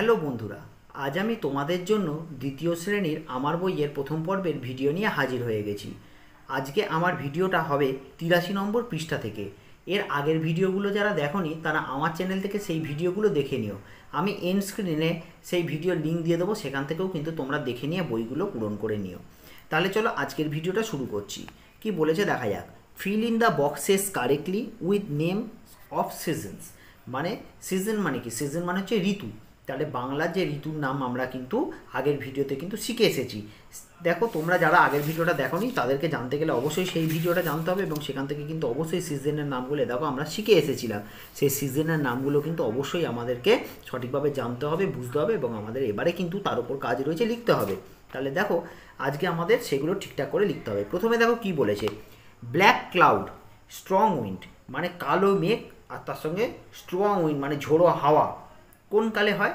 Hello বন্ধুরা, আজ আমি তোমাদের জন্য দ্বিতীয় শ্রেণির আমার বইয়ের প্রথম পর্বের ভিডিও নিয়ে হাজির হয়ে গেছি। আজকে আমার ভিডিওটা হবে তিরাশি নম্বর পৃষ্ঠা থেকে। এর আগের ভিডিওগুলো যারা দেখোনি, তারা আমার চ্যানেল থেকে সেই ভিডিওগুলো দেখে নিও। আমি এন্ড স্ক্রিনে সেই ভিডিওর লিঙ্ক দিয়ে দেবো, সেখান থেকেও কিন্তু তোমরা দেখে নিয়ে বইগুলো পূরণ করে নিও। তাহলে চলো আজকের ভিডিওটা শুরু করছি। কি বলেছে দেখা যাক। Fill in the boxes correctly with name of seasons মানে সিজন মানে কি? সিজন মানে হচ্ছে ঋতু। তাহলে বাংলার যে ঋতুর নাম আমরা কিন্তু আগের ভিডিওতে কিন্তু শিখে এসেছি। দেখো, তোমরা যারা আগের ভিডিওটা দেখোনি, তাদেরকে জানতে গেলে অবশ্যই সেই ভিডিওটা জানতে হবে এবং সেখান থেকে কিন্তু অবশ্যই সিজনের নামগুলো, দেখো, আমরা শিখে এসেছিলাম। সেই সিজনের নামগুলো কিন্তু অবশ্যই আমাদেরকে সঠিকভাবে জানতে হবে, বুঝতে হবে এবং আমাদের এবারে কিন্তু তার উপর কাজ রয়েছে লিখতে হবে। তাহলে দেখো, আজকে আমাদের সেগুলো ঠিকঠাক করে লিখতে হবে। প্রথমে দেখো কি বলেছে? ব্ল্যাক ক্লাউড স্ট্রং উইন্ড মানে কালো মেঘ আর তার সঙ্গে স্ট্রং উইন্ড মানে ঝোড়ো হাওয়া। কোন কালে হয়?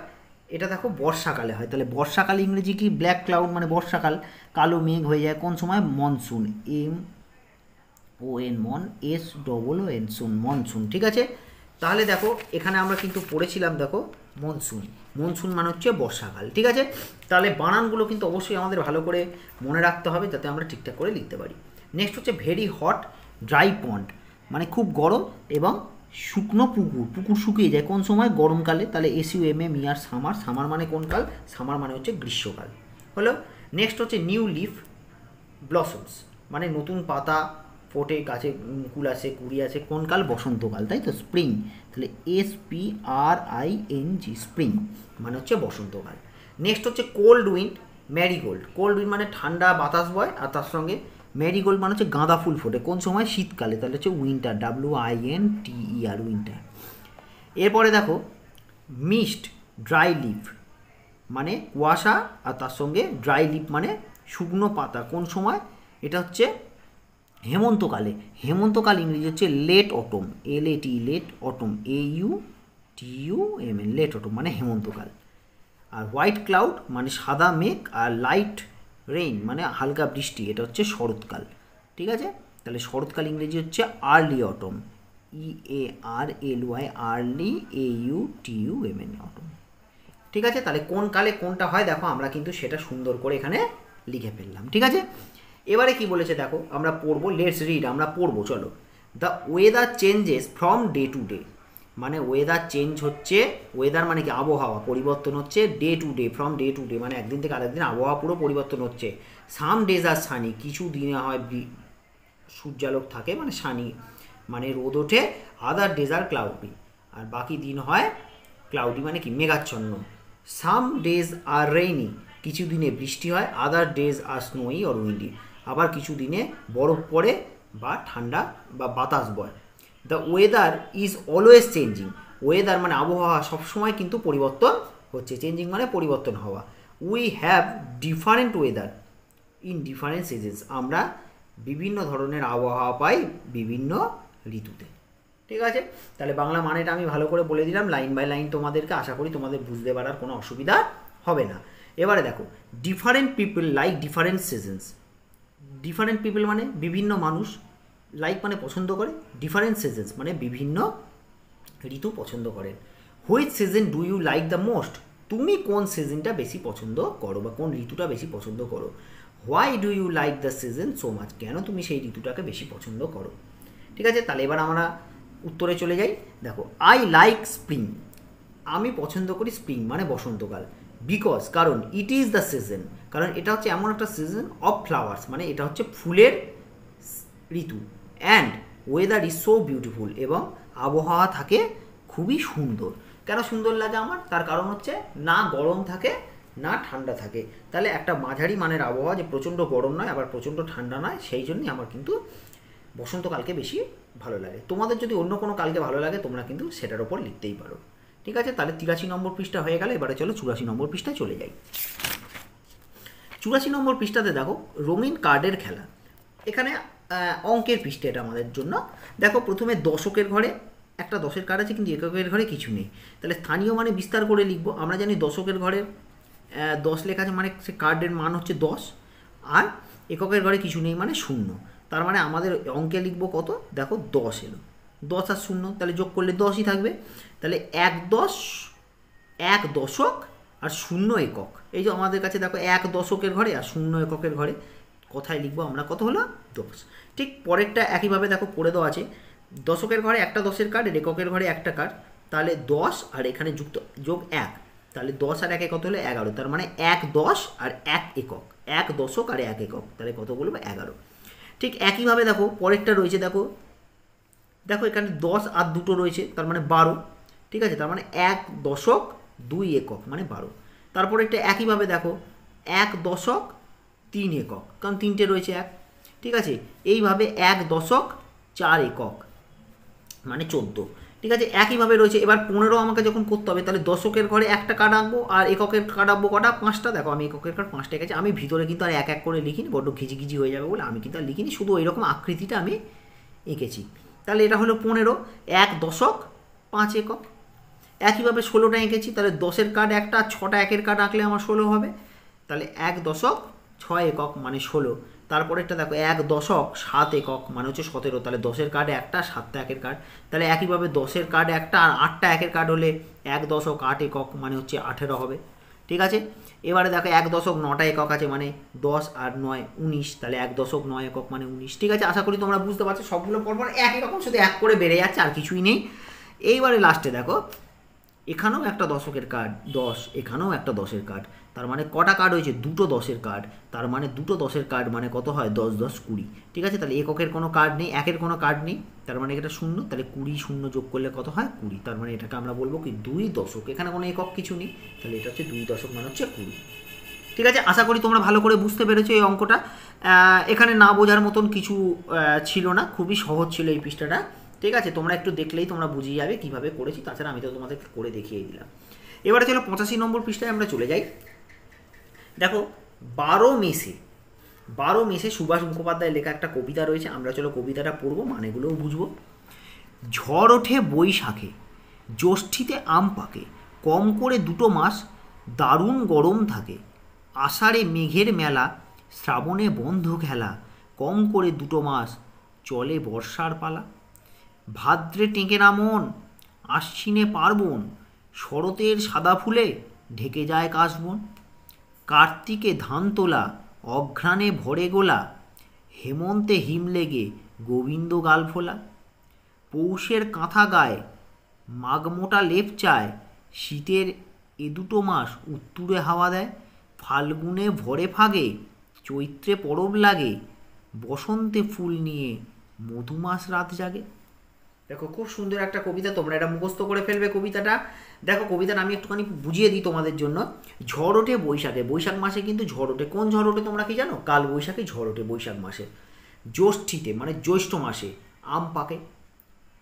এটা দেখো বর্ষাকালে হয়। তাহলে বর্ষাকালে ইংরেজি কি? ব্ল্যাক ক্লাউড মানে বর্ষাকাল, কালো মেঘ হয়ে যায় কোন সময়? Monsoon M O N mon S double O N soon monsoon ঠিক আছে? তাহলে দেখো, এখানে আমরা কিন্তু পড়েছিলাম, দেখো মনসুন মনসুন মানে হচ্ছে বর্ষাকাল, ঠিক আছে? তাহলে বানানগুলো কিন্তু অবশ্যই আমাদের ভালো করে মনে রাখতে হবে, যাতে আমরা ঠিকঠাক করে লিখতে পারি। নেক্সট হচ্ছে ভেরি হট ড্রাই পন্ড মানে খুব গরম এবং শুকনো পুকুর পুকুর শুকিয়ে যায় কোন সময়? গরমকালে। তাহলে S U M M E R summer summer মানে কোন কাল? সামার মানে হচ্ছে গ্রীষ্মকাল। হলো? নেক্সট হচ্ছে নিউ লিফ ব্লসমস মানে নতুন পাতা ফোটে, গাছে মুকুল আসে, কুড়ি আসে। কোন কাল? বসন্তকাল। তাই তো? স্প্রিং তাহলে S P R I N G spring মানে হচ্ছে বসন্তকাল। নেক্সট হচ্ছে cold wind marigold cold wind মানে ঠান্ডা বাতাস বয়, আর তার সঙ্গে ম্যারিগোল্ড মানে হচ্ছে গাঁদা ফুল ফোটে। কোন সময়? শীতকালে। তাহলে হচ্ছে winter W I N T E R winter এরপরে দেখো মিস্ট ড্রাই লিফ মানে কুয়াশা আর তার সঙ্গে ড্রাই লিফ মানে শুকনো পাতা। কোন সময়? এটা হচ্ছে হেমন্তকালে। হেমন্তকাল ইংরেজি হচ্ছে late autumn L A T late autumn A U T U M N late autumn মানে হেমন্তকাল। আর হোয়াইট ক্লাউড মানে সাদা মেঘ আর লাইট রেইন মানে হালকা বৃষ্টি, এটা হচ্ছে শরৎকাল, ঠিক আছে? তাহলে শরৎকাল ইংরেজি হচ্ছে early autumn E A R L Y early A U T U M N autumn ঠিক আছে? তাহলে কোন কালে কোনটা হয়? দেখো, আমরা কিন্তু সেটা সুন্দর করে এখানে লিখে ফেললাম, ঠিক আছে? এবারে কি বলেছে দেখো, আমরা পড়ব লেটস রিড আমরা পড়ব, চলো। The weather changes from day to day মানে ওয়েদার চেঞ্জ হচ্ছে ওয়েদার মানে কি? আবহাওয়া পরিবর্তন হচ্ছে day to day from day to day মানে একদিন থেকে আরেকদিন আবহাওয়া পুরো পরিবর্তন হচ্ছে। সাম ডেজ আর সানি কিছু দিনে হয় সূর্যালোক থাকে মানে সানি মানে রোদ ওঠে আদার ডেজ আর ক্লাউডি আর বাকি দিন হয় ক্লাউডি মানে কি? মেঘাচ্ছন্ন। সাম ডেজ আর রেইনি কিছু দিনে বৃষ্টি হয় আদার ডেজ আর স্নোই অর উইন্ডি আবার কিছু দিনে বরফ পড়ে বা ঠান্ডা বা বাতাস বয়। The weather is always changing weather মানে আবহাওয়া সবসময় কিন্তু পরিবর্তন হচ্ছে। চেঞ্জিং মানে পরিবর্তন হওয়া। We have different weather in different seasons আমরা বিভিন্ন ধরনের আবহাওয়া পাই বিভিন্ন ঋতুতে। ঠিক আছে? তাহলে বাংলা মানেটা আমি ভালো করে বলে দিলাম। লাইন বাই লাইন তোমাদেরকে আশা করি তোমাদের বুঝতে পারার কোনো অসুবিধা হবে না। এবারে দেখো different people like different seasons different people মানে বিভিন্ন মানুষ। লাইক মানে পছন্দ করে ডিফারেন্ট সিজনস মানে বিভিন্ন ঋতু পছন্দ করেন which season do you like the most তুমি কোন সিজনটা বেশি পছন্দ করো বা কোন ঋতুটা বেশি পছন্দ করো? Why do you like the season so much কেন তুমি সেই ঋতুটাকে বেশি পছন্দ করো? ঠিক আছে, তাহলে এবার আমরা উত্তরে চলে যাই। দেখো আই লাইক স্প্রিং আমি পছন্দ করি স্প্রিং মানে বসন্তকাল। বিকজ কারণ ইট ইজ দ্য সিজন কারণ এটা হচ্ছে এমন একটা সিজন অফ ফ্লাওয়ার্স মানে এটা হচ্ছে ফুলের ঋতু। And weather is so beautiful এবং আবহাওয়া থাকে খুবই সুন্দর। কেন সুন্দর লাগে আমার? তার কারণ হচ্ছে না গরম থাকে, না ঠান্ডা থাকে। তাহলে একটা মাঝারি মানের আবহাওয়া যে প্রচণ্ড গরম নয়, আবার প্রচণ্ড ঠান্ডা নয়, সেই জন্যই আমার কিন্তু বসন্তকালকে বেশি ভালো লাগে। তোমাদের যদি অন্য কোনো কালকে ভালো লাগে, তোমরা কিন্তু সেটার ওপর লিখতেই পারো। ঠিক আছে? তাহলে তিরাশি নম্বর পৃষ্ঠা হয়ে গেলে, এবারে চলো চুরাশি নম্বর পৃষ্ঠায় চলে যাই। চুরাশি নম্বর পৃষ্ঠাতে দেখো, রঙিন কার্ডের খেলা। এখানে অঙ্কের পৃষ্ঠা এটা আমাদের জন্য। দেখো প্রথমে দশকের ঘরে, একটা দশের কার্ড আছে কিন্তু এককের ঘরে কিছু নেই। তাহলে স্থানীয় মানে বিস্তার করে লিখব। আমরা জানি দশকের ঘরে দশ লেখা আছে মানে সে কার্ডের মান হচ্ছে দশ, আর এককের ঘরে কিছু নেই মানে শূন্য। তার মানে আমাদের অঙ্কে লিখব কত? দেখো দশ এলো। দশ আর শূন্য, তাহলে যোগ করলে দশই থাকবে। তাহলে এক দশ, এক দশক আর শূন্য একক। এই যে আমাদের কাছে দেখো এক দশকের ঘরে আর শূন্য এককের ঘরে। কোথায় লিখব, আমরা কত হলো দশ। ঠিক পরেরটা একইভাবে দেখো করে দেওয়া আছে। দশকের ঘরে একটা দশের কার্ড আর এককের ঘরে একটা কার্ড তাহলে দশ আর এখানে যুক্ত, যোগ এক। তাহলে দশ আর একে কত হলো? এগারো। তার মানে এক দশ আর এক একক। এক দশক আর এক একক। তাহলে কত বলব? এগারো। ঠিক একইভাবে দেখো, পরেরটা রয়েছে দেখো। দেখো এখানে দশ আর দুটো রয়েছে, তার মানে বারো। ঠিক আছে? তার মানে এক দশক, দুই একক মানে বারো। তারপরে একটা একইভাবে দেখো। এক দশক তিন একক, কারণ তিনটে রয়েছে এক, ঠিক আছে? এইভাবে এক দশক, চার একক মানে চোদ্দ, ঠিক আছে? একইভাবে রয়েছে, এবার পনেরো আমাকে যখন করতে হবে, তাহলে দশকের ঘরে একটা কার্ড আঁকবো, আর এককের কার্ড আঁকবো কটা? পাঁচটা? দেখো, আমি এককের কার্ড পাঁচটা এঁকেছি, আমি ভিতরে কিন্তু আর এক এক করে লিখিনি, বড্ড ঘিচি হয়ে যাবে বলে আমি কিন্তু আর লিখিনি, শুধু ওইরকম আকৃতিটা আমি এঁকেছি। তাহলে এটা হলো পনেরো, এক দশক, পাঁচ একক। একইভাবে ষোলোটা এঁকেছি, তাহলে দশের কার্ড একটা ছটা একের কার্ড আঁকলে আমার ষোলো হবে। তাহলে এক দশক ছয় একক মানে ষোলো। তারপরে একটা দেখো, এক দশক সাত একক মানে হচ্ছে সতেরো। তাহলে দশের কার্ড একটা, সাতটা একের কার্ড তাহলে একইভাবে দশের কার্ড একটা আর আটটা একের কার্ড হলে এক দশক আট একক মানে হচ্ছে আঠেরো হবে। ঠিক আছে? এবারে দেখো, এক দশক নটা একক আছে মানে দশ আর নয় উনিশ। তাহলে এক দশক নয় একক মানে উনিশ। ঠিক আছে? আশা করি তোমরা বুঝতে পারছ। সবগুলো পরপর একই রকম, শুধু এক করে বেড়ে যাচ্ছে আর কিছুই নেই। এইবারে লাস্টে দেখো, এখানেও একটা দশকের কার্ড দশ, এখানেও একটা দশের কার্ড তার মানে কটা কার্ড হয়েছে? দুটো দশের কার্ড তার মানে দুটো দশের কার্ড মানে কত হয়? দশ দশ, কুড়ি। ঠিক আছে? তাহলে এককের কোনো কার্ড নেই, একের কোনো কার্ড নেই। তার মানে এটা শূন্য। তাহলে কুড়ি শূন্য যোগ করলে কত হয়? কুড়ি। তার মানে এটাকে আমরা বলব কি? দুই দশক। এখানে কোনো একক কিছু নেই। তাহলে এটা হচ্ছে দুই দশক মানে হচ্ছে কুড়ি। ঠিক আছে? আশা করি তোমরা ভালো করে বুঝতে পেরেছ এই অঙ্কটা। এখানে না বোঝার মতন কিছু ছিল না। খুবই সহজ ছিল এই পৃষ্ঠাটা। ঠিক আছে? তোমরা একটু দেখলেই তোমরা বুঝিয়ে যাবে কীভাবে করেছি। তাছাড়া আমি তো তোমাদের করে দেখিয়ে দিলাম। এবারে চলো পঁচাশি নম্বর পৃষ্ঠায় আমরা চলে যাই। দেখো, বারো মেসে বারো মেসে সুভাষ মুখোপাধ্যায়ের লেখা একটা কবিতা রয়েছে, আমরা চলো কবিতাটা পড়ব, মানেগুলোও বুঝব। ঝড় ওঠে বৈশাখে, জ্যৈষ্ঠীতে আম পাকে, কম করে দুটো মাস দারুণ গরম থাকে, আষাঢ়ে মেঘের মেলা, শ্রাবণে বন্ধ খেলা, কম করে দুটো মাস চলে বর্ষার পালা। ভাদ্রে টেঁকে না মন, আশ্বিনে পার্বণ, শরতের সাদা ফুলে ঢেকে যায় কাশবন। কার্তিকে ধান তোলা, অঘ্রাণে ভরে গোলা, হেমন্তে হিম লেগে গোবিন্দ গাল ফোলা। পৌষের কাঁথা গায়ে মাঘমোটা লেপ চায়, শীতের এ দুটো মাস উত্তুরে হাওয়া দেয়। ফাল্গুনে ভরে ফাগে, চৈত্রে পরব লাগে, বসন্তে ফুল নিয়ে মধুমাস রাত জাগে। দেখো, খুব সুন্দর একটা কবিতা তোমরা। এটা মুখস্থ করে ফেলবে কবিতাটা। দেখো, কবিতাটা আমি একটুখানি বুঝিয়ে দিই তোমাদের জন্য। ঝড় ওঠে বৈশাখে। বৈশাখ মাসে কিন্তু ঝড় ওঠে। কোন ঝড় ওঠে তোমরা কি জানো? কাল বৈশাখে ঝড় ওঠে বৈশাখ মাসে। জ্যৈষ্ঠীতে মানে জ্যৈষ্ঠ মাসে। আম পাকে।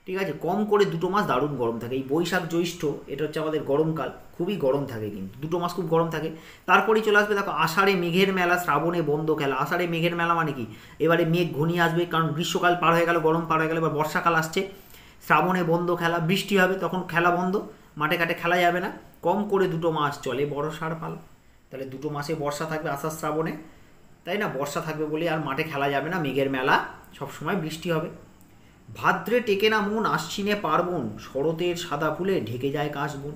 ঠিক আছে? কম করে দুটো মাস দারুণ গরম থাকে। এই বৈশাখ জ্যৈষ্ঠ, এটা হচ্ছে আমাদের গরমকাল। খুবই গরম থাকে কিন্তু। দুটো মাস খুব গরম থাকে। তারপরেই চলে আসবে, দেখো, আষাঢ়ে মেঘের মেলা, শ্রাবণে বন্ধ খেলা। আষাঢ়ে মেঘের মেলা মানে কি? এবারে মেঘ ঘনিয়ে আসবে, কারণ গ্রীষ্মকাল পার হয়ে গেল, গরম পার হয়ে গেল, এবার বর্ষাকাল আসছে। শ্রাবণে বন্ধ খেলা, বৃষ্টি হবে, তখন খেলা বন্ধ, মাঠে ঘাটে খেলা যাবে না। কম করে দুটো মাস চলে বর্ষার পাল। তাহলে দুটো মাসে বর্ষা থাকবে আষাঢ় শ্রাবণে। তাই না? বর্ষা থাকবে বলে আর মাঠে খেলা যাবে না, মেঘের মেলা, সবসময় বৃষ্টি হবে। ভাদ্রে টেকে না মন, আশ্বিনে পার্বণ, শরতের সাদা ফুলে ঢেকে যায় কাশবন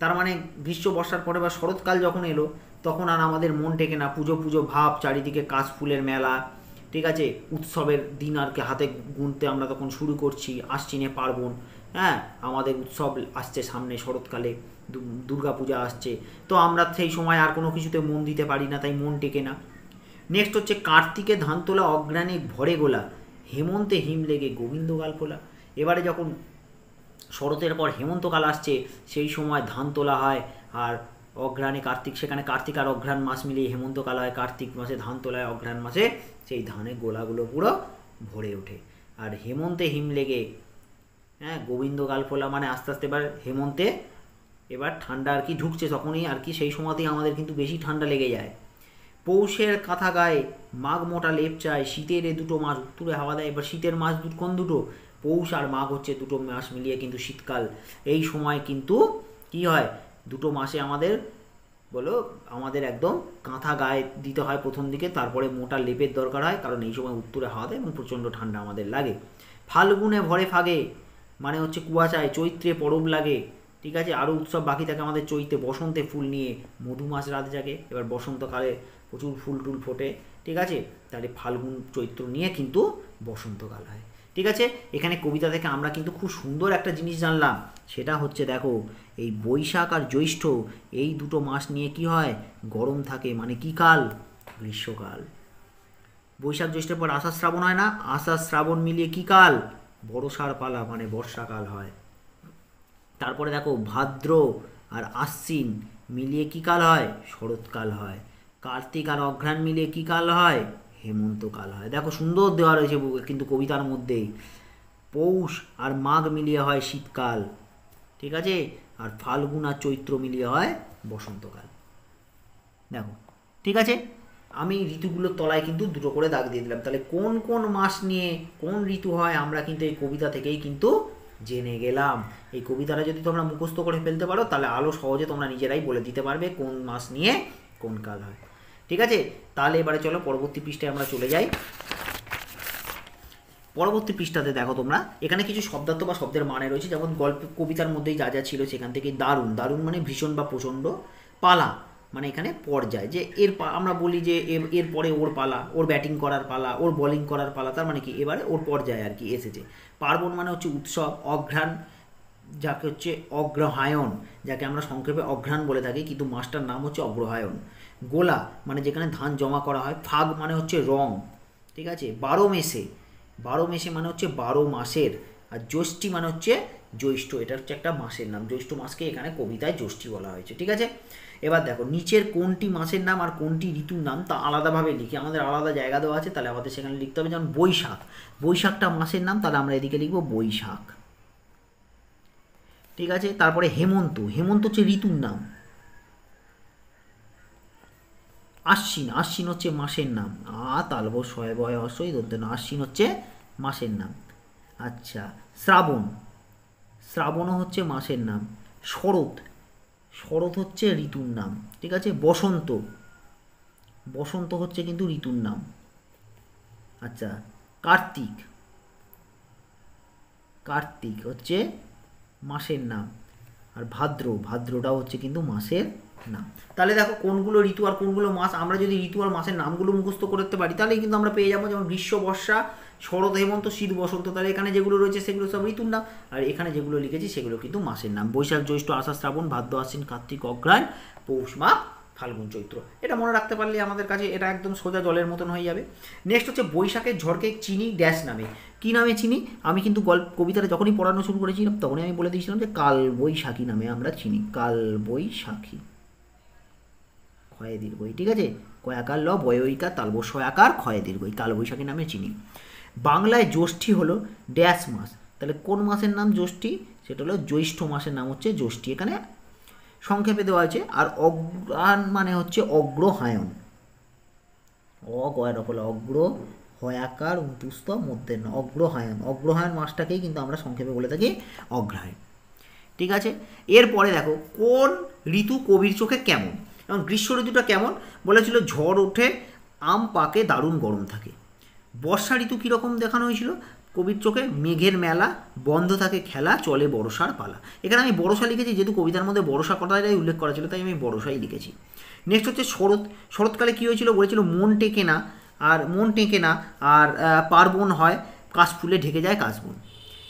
তার মানে গ্রীষ্ম বর্ষার পরে বা শরৎকাল যখন এলো, তখন আর আমাদের মন টেকে না। পুজো পুজো ভাব, চারিদিকে কাশ ফুলের মেলা ঠিক আছে? উৎসবের দিন আর কি হাতে গুনতে আমরা তখন শুরু করছি, আসছি আশ্বিনে পার্বণ। হ্যাঁ আমাদের উৎসব আসছে সামনে শরৎকালে দুর্গা পূজা আসছে। তো আমরা সেই সময় আর কোনো কিছুতে মন দিতে পারি না, তাই মন টেকে না। নেক্সট হচ্ছে কার্তিকে ধান তোলা অগ্রাণে ভরে গোলা, হেমন্তে হিম লেগে গোবিন্দগাল ফোলা এবারে যখন শরতের পর হেমন্তকাল আসছে, সেই সময় ধান তোলা হয়, আর অঘ্রাণে কার্তিক, সেখানে কার্তিক আর অঘ্রাণ মাস মিলিয়ে হেমন্তকাল হয় কার্তিক মাসে ধান তোলা হয় অঘ্রাণ মাসে সেই ধানের গোলাগুলো পুরো ভরে ওঠে। আর হেমন্তে হিম লেগে হ্যাঁ গোবিন্দ গালফোলা মানে আস্তে আস্তে এবার হেমন্তে এবার ঠান্ডা আর কি ঢুকছে তখনই, আর কি সেই সময়তেই আমাদের কিন্তু বেশি ঠান্ডা লেগে যায়। পৌষের কাঁথা গায়ে মাঘ মোটা লেপ চায়, শীতের এ দুটো মাস উত্তরে হাওয়া দেয়, এবার শীতের মাস কোন দুটো? পৌষ আর মাঘ হচ্ছে দুটো মাস মিলিয়ে কিন্তু শীতকাল। এই সময় কিন্তু কি হয়? দুটো মাসে আমাদের, বলো, আমাদের একদম কাঁথা গায়ে দিতে হয় প্রথম দিকে, তারপরে মোটা লেপের দরকার হয়, কারণ এই সময় উত্তরে হাওয়া দেয় এবং প্রচণ্ড ঠান্ডা আমাদের লাগে। ফাল্গুনে ভরে ফাগে মানে হচ্ছে কুয়াশায় চৈত্রে পরব লাগে, ঠিক আছে? আরও উৎসব বাকি থাকে আমাদের চৈতে বসন্তে ফুল নিয়ে মধুমাস রাত জাগে, এবার বসন্তকালে প্রচুর ফুল টুল ফোটে, ঠিক আছে? তাহলে ফাল্গুন চৈত্র নিয়ে কিন্তু বসন্তকাল হয়। ঠিক আছে? এখানে কবিতা থেকে আমরা কিন্তু খুব সুন্দর একটা জিনিস জানলাম। সেটা হচ্ছে দেখো, এই বৈশাখ আর জ্যৈষ্ঠ এই দুটো মাস নিয়ে কি হয়? গরম থাকে মানে কি কাল? গ্রীষ্মকাল। বৈশাখ জ্যৈষ্ঠের পর আষাঢ় শ্রাবণ হয় না? আষাঢ় শ্রাবণ মিলিয়ে কি কাল? বড়সার পালা মানে বর্ষাকাল হয়। তারপরে দেখো, ভাদ্র আর আশ্বিন মিলিয়ে কি কাল হয়? শরৎকাল হয়। কার্তিক আর অঘ্রাণ মিলিয়ে কি কাল হয়? হেমন্তকাল হয় দেখো সুন্দর দেওয়া রয়েছে কিন্তু কবিতার মধ্যেই। পৌষ আর মাঘ মিলিয়ে হয় শীতকাল, ঠিক আছে? আর ফাল্গুন আর চৈত্র মিলিয়ে হয় বসন্তকাল। দেখো, ঠিক আছে? আমি ঋতুগুলোর তলায় কিন্তু দুটো করে দাগ দিয়ে দিলাম। তাহলে কোন কোন মাস নিয়ে কোন ঋতু হয় আমরা কিন্তু এই কবিতা থেকেই কিন্তু জেনে গেলাম। এই কবিতাটা যদি তোমরা মুখস্থ করে ফেলতে পারো, তাহলে আলো সহজে তোমরা নিজেরাই বলে দিতে পারবে কোন মাস নিয়ে কোন কাল হয়। ঠিক আছে? তাহলে এবারে চলো পরবর্তী পৃষ্ঠায় আমরা চলে যাই। পরবর্তী পৃষ্ঠাতে দেখো তোমরা, এখানে কিছু শব্দার্থ বা শব্দের মানে রয়েছে, যেমন গল্প, কবিতার মধ্যেই যা যা ছিল সেখান থেকে দারুণ। দারুণ মানে ভীষণ বা প্রচণ্ড পালা মানে এখানে পর্যায়। যে এর আমরা বলি যে এর পরে ওর পালা, ওর ব্যাটিং করার পালা, ওর বোলিং করার পালা, তার মানে কি? এবারে ওর পর্যায়ে আর কি এসেছে। পার্বণ মানে হচ্ছে উৎসব, অঘ্রাণ যাকে হচ্ছে অগ্রহায়ণ, যাকে আমরা সংক্ষেপে অঘ্রাণ বলে থাকি, কিন্তু মাসটার নাম হচ্ছে অগ্রহায়ণ। গোলা মানে যেখানে ধান জমা করা হয়, ফাগ মানে হচ্ছে রং, ঠিক আছে? বারো মেসে বারো মেসে মানে হচ্ছে বারো মাসের, আর জ্যৈষ্ঠী মানে হচ্ছে জ্যৈষ্ঠ, এটা হচ্ছে একটা মাসের নাম, জ্যৈষ্ঠ মাসকে এখানে কবিতায় জ্যৈষ্ঠী বলা হয়েছে, ঠিক আছে? এবার দেখো, নিচের কোনটি মাসের নাম আর কোনটি ঋতুর নাম তা আলাদাভাবে লিখি, আমাদের আলাদা জায়গা দেওয়া আছে, তাহলে আমাদের সেখানে লিখতে হবে যেমন বৈশাখ। বৈশাখটা মাসের নাম, তাহলে আমরা এদিকে লিখব বৈশাখ। ঠিক আছে? তারপরে হেমন্ত। হেমন্ত হচ্ছে ঋতুর নাম। আশ্বিন। আশ্বিন হচ্ছে মাসের নাম। আ তালব শয় বয় ধরতে না। আশ্বিন হচ্ছে মাসের নাম। আচ্ছা শ্রাবণ। শ্রাবণও হচ্ছে মাসের নাম। শরৎ। শরৎ হচ্ছে ঋতুর নাম। ঠিক আছে? বসন্ত। বসন্ত হচ্ছে কিন্তু ঋতুর নাম। আচ্ছা কার্তিক। কার্তিক হচ্ছে মাসের নাম। আর ভাদ্র, ভাদ্রটাও হচ্ছে কিন্তু মাসের নাম। তাহলে দেখো কোনগুলো ঋতু আর কোনগুলো মাস, আমরা যদি ঋতু আর মাসের নামগুলো মুখস্থ করতে পারি তাহলে কিন্তু আমরা পেয়ে যাব যেমন গ্রীষ্ম, বর্ষা, শরৎ, হেমন্ত, শীত, বসন্ত। তাহলে এখানে যেগুলো রয়েছে সেগুলো সব ঋতুর নাম। আর এখানে যেগুলো লিখেছি সেগুলো কিন্তু মাসের নাম। বৈশাখ, জ্যৈষ্ঠ, আষাঢ়, শ্রাবণ, ভাদ্র, আশ্বিন, কার্তিক অগ্রায় পৌষ, মাঘ ফাল্গুন চৈত্র। এটা মনে রাখতে পারলে আমাদের কাছে এটা একদম সোজা জলের মতন হয়ে যাবে। নেক্সট হচ্ছে বৈশাখের ঝড়কে চিনি ড্যাশ নামে। কি নামে চিনি? আমি কিন্তু গল্প, কবিতাটা যখনই পড়ানো শুরু করেছিলাম, তখনই আমি বলে দিয়েছিলাম যে কাল বৈশাখী নামে আমরা চিনি। কাল বৈশাখী। ক্ষয়ে দীর্ঘই, ঠিক আছে? কয়াকার ল বয়ইকা তালব সয়াকার ক্ষয়ে দীর্ঘই, কাল বৈশাখী নামে চিনি। বাংলায় জ্যৈষ্ঠী হলো ড্যাশ মাস। তাহলে কোন মাসের নাম জ্যৈষ্ঠী? সেটা হলো জ্যৈষ্ঠ মাসের নাম হচ্ছে জ্যৈষ্ঠী। এখানে সংক্ষেপে দেওয়া আছে, আর অগ্রাণ মানে হচ্ছে অগ্রহায়ণ। অগয়ের হলো অগ্র হয়াকার উন্তুস্ত মধ্যে অগ্রহায়ণ। অগ্রহায়ণ মাসটাকেই কিন্তু আমরা সংক্ষেপে বলে থাকি অগ্রহায়ণ। ঠিক আছে? এরপরে দেখো, কোন ঋতু কবির চোখে কেমন? এবং গ্রীষ্ম ঋতুটা কেমন? বলেছিল ঝড় ওঠে, আম পাকে দারুণ গরম থাকে। বর্ষা ঋতু কীরকম দেখানো হয়েছিল? কবির চোখে মেঘের মেলা, বন্ধ থাকে খেলা, চলে বড়সার পালা। এখানে আমি বড়সা লিখেছি, যেহেতু কবিতার মধ্যে বড়সা কথাটাই উল্লেখ করা ছিল, তাই আমি বড়সাই লিখেছি। নেক্সট হচ্ছে শরৎ শরৎকালে কী হয়েছিল? বলেছিল, মন টেকে না, আর মন টেকে না, আর পার্বণ হয় কাশফুলে ঢেকে যায় কাশবন।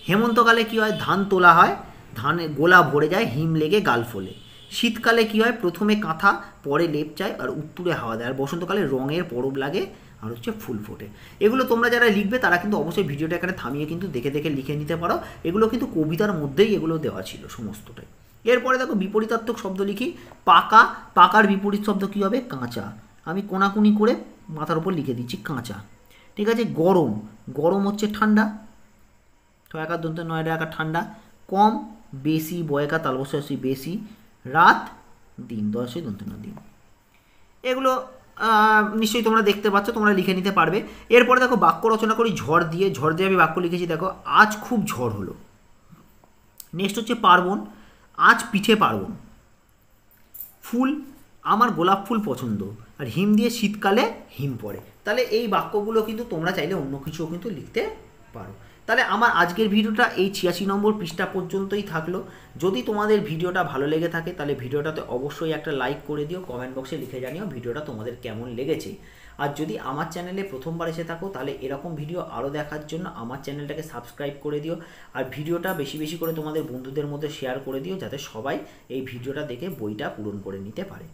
হেমন্তকালে কী হয়? ধান তোলা হয়, ধানে গোলা ভরে যায়, হিম লেগে গাল ফোলে। শীতকালে কী হয়? প্রথমে কাঁথা, পরে লেপ চায়, আর উত্তুরে হাওয়া দেয়। আর বসন্তকালে রঙের পরব লাগে আর হচ্ছে ফুল ফোটে এগুলো তোমরা যারা লিখবে, তারা কিন্তু অবশ্যই ভিডিওটা এখানে থামিয়ে কিন্তু দেখে দেখে লিখে নিতে পারো। এগুলো কিন্তু কবিতার মধ্যেই এগুলো দেওয়া ছিল সমস্তটাই। এরপরে দেখো, বিপরীতাত্মক শব্দ লিখি। পাকা, পাকার বিপরীত শব্দ কী হবে? কাঁচা। আমি কোনাকুনি করে মাথার উপর লিখে দিচ্ছি কাঁচা। ঠিক আছে? গরম। গরম হচ্ছে ঠান্ডা। তো একার দন্ত নয় একা ঠান্ডা। কম, বেশি, বয়কা তালবসী বেশি। রাত, দিন। দশই দন্ত দিন। এগুলো নিশ্চয়ই তোমরা দেখতে পাচ্ছ, তোমরা লিখে নিতে পারবে। এরপরে দেখো বাক্য রচনা করি, ঝড় দিয়ে ঝড় দিয়ে আমি বাক্য লিখেছি, দেখো, আজ খুব ঝড় হলো। নেক্সট হচ্ছে পার্বণ, আজ পিঠে পার্বণ। ফুল, আমার গোলাপ ফুল পছন্দ, আর হিম দিয়ে শীতকালে হিম পড়ে। তাহলে এই বাক্যগুলো কিন্তু তোমরা চাইলে অন্য কিছুও কিন্তু লিখতে পারো। তাহলে আমার আজকের ভিডিওটা এই ছিয়াশি নম্বর পৃষ্ঠা পর্যন্তই থাকল। যদি তোমাদের ভিডিওটা ভালো লেগে থাকে, তাহলে ভিডিওটাতে অবশ্যই একটা লাইক করে দিও কমেন্ট বক্সে লিখে জানিও ভিডিওটা তোমাদের কেমন লেগেছে। আর যদি আমার চ্যানেলে প্রথমবার এসে থাকো, তাহলে এরকম ভিডিও আরও দেখার জন্য আমার চ্যানেলটাকে সাবস্ক্রাইব করে দিও। আর ভিডিওটা বেশি বেশি করে তোমাদের বন্ধুদের মধ্যে শেয়ার করে দিও, যাতে সবাই এই ভিডিওটা দেখে বইটা পূরণ করে নিতে পারে।